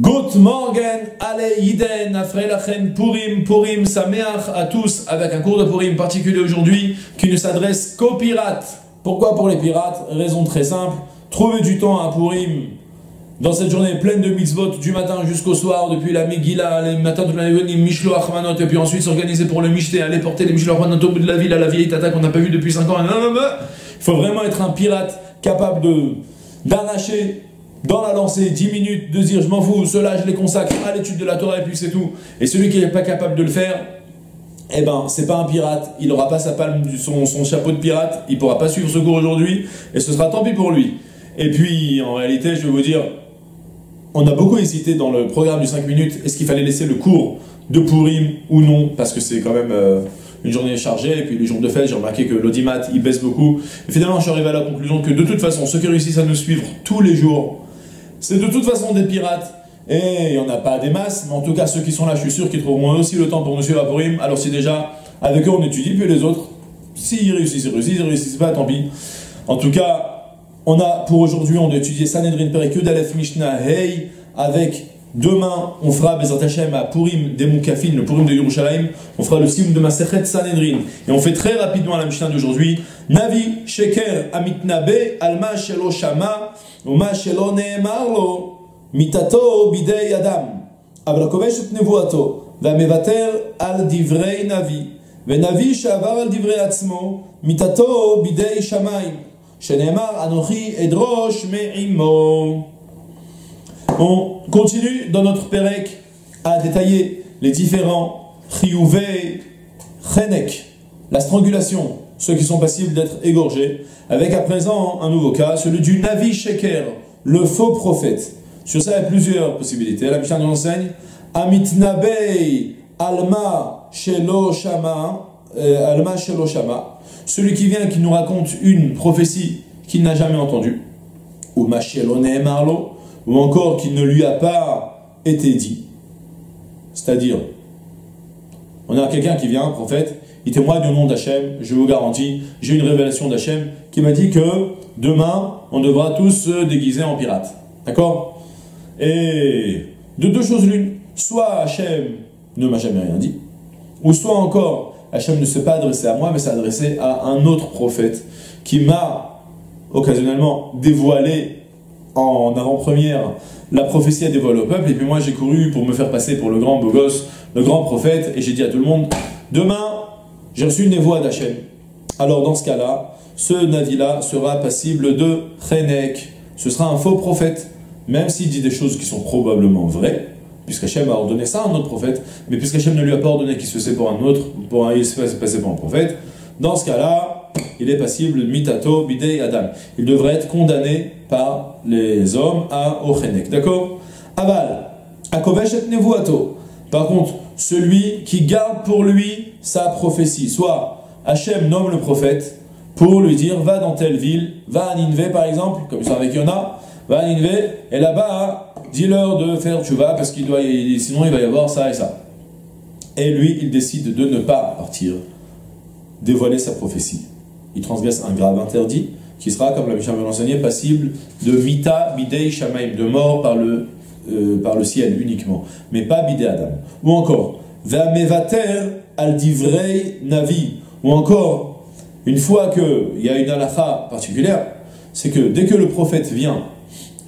Good morgen, allez, Yiden, Afrelachen, Purim, Purim, Sameach à tous, avec un cours de Purim particulier aujourd'hui qui ne s'adresse qu'aux pirates. Pourquoi pour les pirates? Raison très simple, trouver du temps à Purim dans cette journée pleine de mitzvot du matin jusqu'au soir, depuis la Megillah, les matins de la Mishlo Achmanot, et puis ensuite s'organiser pour le Mishté, aller porter les Mishlo Achmanot au bout de la ville, à la vieille tata qu'on n'a pas vue depuis 5 ans. Il faut vraiment être un pirate capable d'arracher dans la lancée 10 minutes, de dire je m'en fous, cela je les consacre à l'étude de la Torah et puis c'est tout. Et celui qui n'est pas capable de le faire, eh ben, c'est pas un pirate, il n'aura pas sa palme, son, son chapeau de pirate, il pourra pas suivre ce cours aujourd'hui, et ce sera tant pis pour lui. Et puis, en réalité, je vais vous dire, on a beaucoup hésité dans le programme du 5 minutes, est-ce qu'il fallait laisser le cours de Purim ou non, parce que c'est quand même euh, une journée chargée, et puis les jours de fête, j'ai remarqué que l'audimat, il baisse beaucoup. Et finalement, je suis arrivé à la conclusion que de toute façon, ceux qui réussissent à nous suivre tous les jours, c'est de toute façon des pirates. Et il n'y en a pas des masses, mais en tout cas, ceux qui sont là, je suis sûr qu'ils trouveront aussi le temps pour nous suivre à Purim. Alors si déjà, avec eux, on étudie, puis les autres, s'ils réussissent, ils réussissent, ils réussissent pas, tant pis. En tout cas, on a, pour aujourd'hui, on a étudié Sanhedrin Perikud, Aleph Mishnah Hey, avec Demain, on fera Bezrat Hashem à Purim des Moukafin, le Purim de Yerushalayim. On fera le Sim de Masechet Sanhedrin. Et on fait très rapidement la Mishnah d'aujourd'hui. Navi Sheker Amitnabe Alma Shelo Shama Uma Shelo Neemarlo Mitato Bidei Adam Abrakovesh Nevuato Vamevater Al Divrei Navi Venavi Shavar Al Divrei Atzmo Mitato Bidei Shamaim Shenemar Anochi Edrosh Me'imo on continue dans notre Pérec à détailler les différents chiyuvei, chenek, la strangulation, ceux qui sont passibles d'être égorgés, avec à présent un nouveau cas, celui du Navi Sheker, le faux prophète. Sur ça, il y a plusieurs possibilités. La Mishnah nous enseigne Amitnabei Alma Shelo Shama, euh, Alma Shelo Shama, celui qui vient qui nous raconte une prophétie qu'il n'a jamais entendue, ou Mashelone Marlo, ou encore qu'il ne lui a pas été dit. C'est-à-dire, on a quelqu'un qui vient, prophète, il témoigne au nom d'Hachem, je vous garantis, j'ai une révélation d'Hachem qui m'a dit que demain, on devra tous se déguiser en pirates. D'accord? Et de deux choses l'une, soit Hachem ne m'a jamais rien dit, ou soit encore, Hachem ne s'est pas adressé à moi, mais s'est adressé à un autre prophète qui m'a occasionnellement dévoilé en avant-première la prophétie a dévoilé au peuple, et puis moi j'ai couru pour me faire passer pour le grand beau gosse, le grand prophète, et j'ai dit à tout le monde, demain, j'ai reçu une voix d'Hachem. Alors dans ce cas-là, ce Navi-là sera passible de Chenek. Ce sera un faux prophète, même s'il dit des choses qui sont probablement vraies, puisqu'Hachem a ordonné ça à un autre prophète, mais puisqu'Hachem ne lui a pas ordonné qu'il se fasse pour un autre, pour un, il se passer pour un prophète, dans ce cas-là, il est passible mitato bidei adam. Il devrait être condamné par les hommes à ochenek. D'accord? Aval, akovesh et nevuato. Par contre, celui qui garde pour lui sa prophétie, soit Hachem nomme le prophète pour lui dire va dans telle ville, va à Ninvé par exemple, comme ça avec Yona, va à Ninvé, et là-bas, dis-leur de faire tu vas parce qu'il doit, sinon il va y avoir ça et ça. Et lui, il décide de ne pas partir, dévoiler sa prophétie il transgresse un grave interdit, qui sera, comme la veut l'enseigner, passible de mita bidei shamaim, de mort par le, euh, par le ciel uniquement, mais pas bidei adam. Ou encore, al navi, ou encore, une fois qu'il y a une halakha particulière, c'est que dès que le prophète vient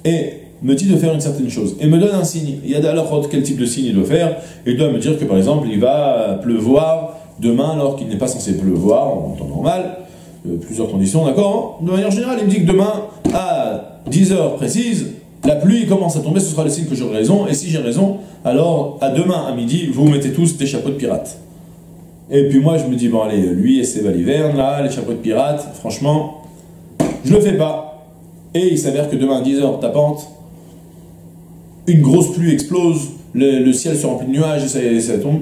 et me dit de faire une certaine chose, et me donne un signe, il y a d'alakhot, quel type de signe il doit faire, il doit me dire que par exemple, il va pleuvoir demain alors qu'il n'est pas censé pleuvoir en temps normal, plusieurs conditions, d'accord De manière générale, il me dit que demain, à 10 heures précises, la pluie commence à tomber, ce sera le signe que j'aurai raison, et si j'ai raison, alors à demain à midi, vous mettez tous des chapeaux de pirates. Et puis moi, je me dis, bon allez, lui et ses balivernes, là, les chapeaux de pirates, franchement, je le fais pas. Et il s'avère que demain à 10 heures tapante, une grosse pluie explose, le, ciel se remplit de nuages, et ça tombe,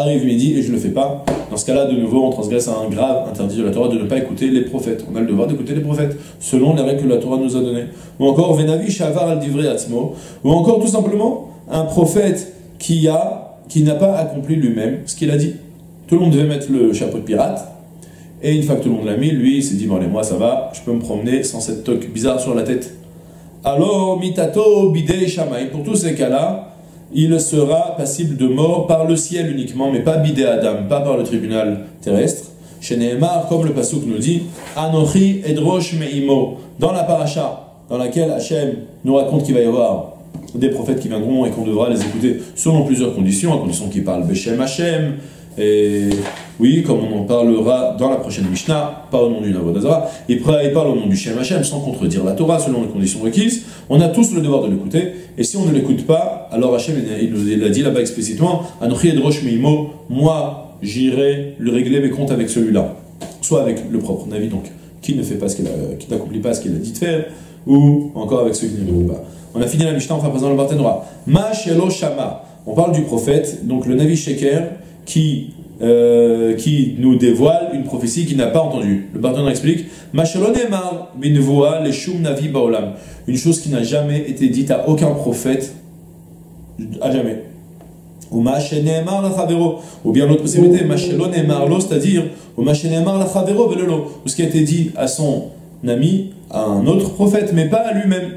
arrive midi et je le fais pas. Dans ce cas-là, de nouveau, on transgresse un grave interdit de la Torah de ne pas écouter les prophètes. On a le devoir d'écouter les prophètes, selon les règles que la Torah nous a données. Ou encore, Venavi Shavar al Divrei Atzmo. Ou encore, tout simplement, un prophète qui a, qui n'a pas accompli lui-même ce qu'il a dit. Tout le monde devait mettre le chapeau de pirate. Et une fois que tout le monde l'a mis, lui, il s'est dit, bon allez, moi ça va, je peux me promener sans cette toque bizarre sur la tête. alors mitato bidei shamay. Pour tous ces cas-là, il sera passible de mort par le ciel uniquement, mais pas bidé Adam, pas par le tribunal terrestre. Chez Nehemar, comme le Pasuk nous dit, Anochi edrosh meimo, dans la paracha, dans laquelle Hachem nous raconte qu'il va y avoir des prophètes qui viendront et qu'on devra les écouter selon plusieurs conditions, à condition qu'ils parlent Beshem Hachem, et oui, comme on en parlera dans la prochaine Mishnah, pas au nom du Navodazara, il parle au nom du Shem Hashem sans contredire la Torah selon les conditions requises. On a tous le devoir de l'écouter, et si on ne l'écoute pas, alors Hachem il nous l'a dit là-bas explicitement Anochi Edrosh Meimo, moi j'irai lui régler mes comptes avec celui-là, soit avec le propre Navi, donc qui ne fait pas ce qu'il qui n'accomplit pas ce qu'il a dit de faire, ou encore avec ceux qui ne pas. On a fini la Mishnah, on va présenter le Barthénois. Ma Shama, on parle du prophète, donc le Navi Sheker, qui, euh, qui nous dévoile une prophétie qu'il n'a pas entendue. Le partenaire explique Une chose qui n'a jamais été dite à aucun prophète, à jamais. Ou ou bien l'autre possibilité, c'est-à-dire ou ce qui a été dit à son ami, à un autre prophète, mais pas à lui-même.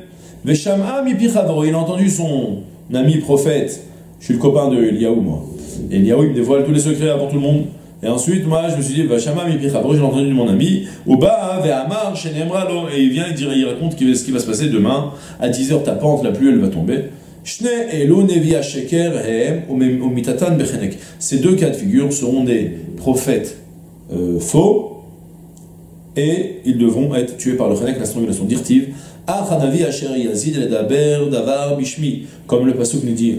Il a entendu son ami prophète, je suis le copain de Eliaou, moi. Et Eliaou, il me dévoile tous les secrets avant tout le monde. Et ensuite, moi, je me suis dit, Vachama mi j'ai entendu de mon ami, Oba, Ve'amar, Shenemralo, et il vient, il, dit, il raconte ce qui va se passer demain, à 10h tapante, la pluie, elle va tomber. Ces deux cas de figure seront des prophètes euh, faux, et ils devront être tués par le Chenek, la strangulation d'Irtiv. Comme le Pasuk nous dit,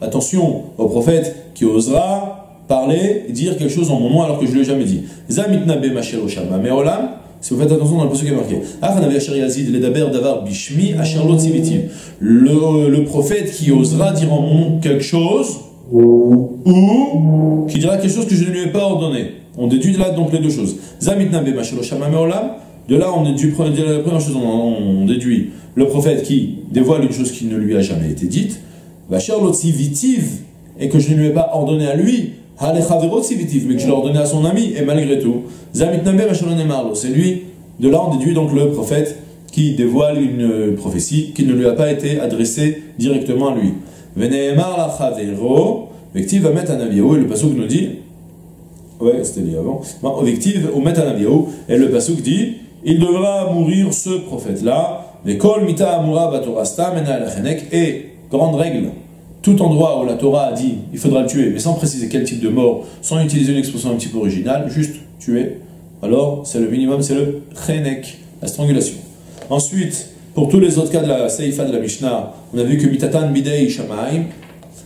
attention au prophète qui osera parler dire quelque chose en mon nom alors que je ne l'ai jamais dit. Si vous faites attention dans le passage qui est marqué, le, le prophète qui osera dire en mon nom quelque chose, ou qui dira quelque chose que je ne lui ai pas ordonné. On déduit de là donc les deux choses. De là, on déduit, la première chose, on déduit le prophète qui dévoile une chose qui ne lui a jamais été dite et que je ne lui ai pas ordonné à lui, mais que je l'ai ordonné à son ami, et malgré tout, c'est lui, de là on déduit donc le prophète qui dévoile une prophétie qui ne lui a pas été adressée directement à lui. Un et le pasuk nous dit, ouais, c'était dit avant, mettre et le pasuk dit, il devra mourir ce prophète-là, mais kol mita amura batorasta et grande règle, tout endroit où la Torah a dit il faudra le tuer, mais sans préciser quel type de mort, sans utiliser une expression un petit peu originale, juste tuer, alors c'est le minimum, c'est le chenek, la strangulation. Ensuite, pour tous les autres cas de la Seifa de la Mishnah, on a vu que mitatan bidei shamaim,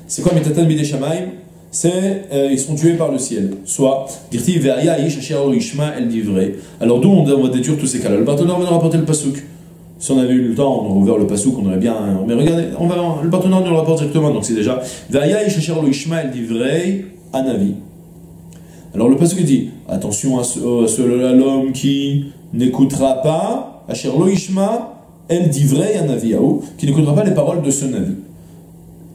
c'est quoi mitatan bidei shamaim? C'est euh, ils sont tués par le ciel. Soit, dirti veria ish ishma el divrei. Alors d'où on va déduire tous ces cas-là? Le partenaire va nous rapporter le pasuk. Si on avait eu le temps, on aurait ouvert le pasouk, on aurait bien. Mais regardez, on va, le partenaire nous le rapporte directement, donc c'est déjà. Alors le pasouk dit attention à, ce, l'homme qui n'écoutera pas, Asherlo Ishma el divrei anavi, qui n'écoutera pas les paroles de ce navi.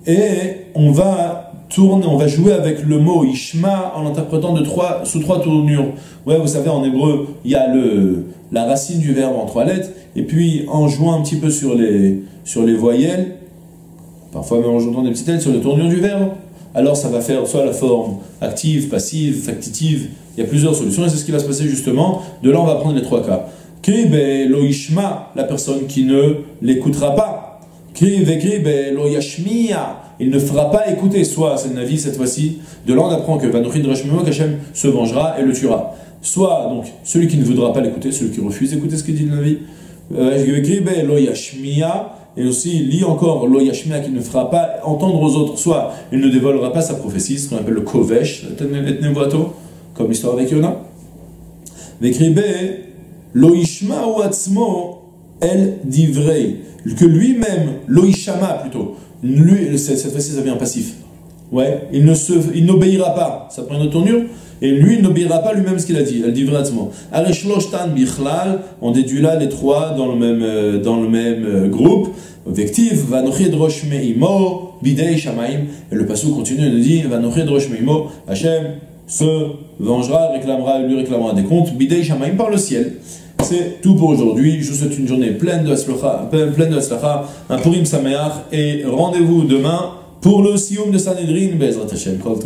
Et on va tourner, on va jouer avec le mot Ishma en l'interprétant de trois, sous trois tournures. Ouais, vous savez, en hébreu, il y a le, la racine du verbe en trois lettres, et puis en jouant un petit peu sur les, sur les voyelles, parfois même en jouant des petites lettres sur les tournures du verbe, alors ça va faire soit la forme active, passive, factitive, il y a plusieurs solutions, et c'est ce qui va se passer justement. De là, on va prendre les trois cas. Kribe loishma, la personne qui ne l'écoutera pas. Kribe kribe loyashmiya, il ne fera pas écouter, soit c'est Navi cette fois-ci. De là, on apprend que Vanochid Rashmimo Kachem se vengera et le tuera. Soit donc celui qui ne voudra pas l'écouter, celui qui refuse d'écouter ce que dit le Navi, et aussi lit encore Loyashmia qui ne fera pas entendre aux autres, soit il ne dévoilera pas sa prophétie, ce qu'on appelle le Kovesh, comme l'histoire avec Yona. Loishma ou Atzmo El Divrei, que lui-même, Loishama plutôt, lui, cette fois-ci ça vient passif. Ouais, il il n'obéira pas, ça prend une autre tournure, et lui il n'obéira pas lui-même ce qu'il a dit, elle dit vraiment. bichlal, on déduit là les trois dans le même, euh, dans le même euh, groupe. Shamaim, et le passou continue et nous dit, Hachem se vengera, réclamera, lui réclamera des comptes, bidei shamaim par le ciel. C'est tout pour aujourd'hui. Je vous souhaite une journée pleine de Aslacha, pleine de un Purim Sameach et rendez-vous demain pour le Sioum de Sanhedrin. Bezrat Hashem. Kol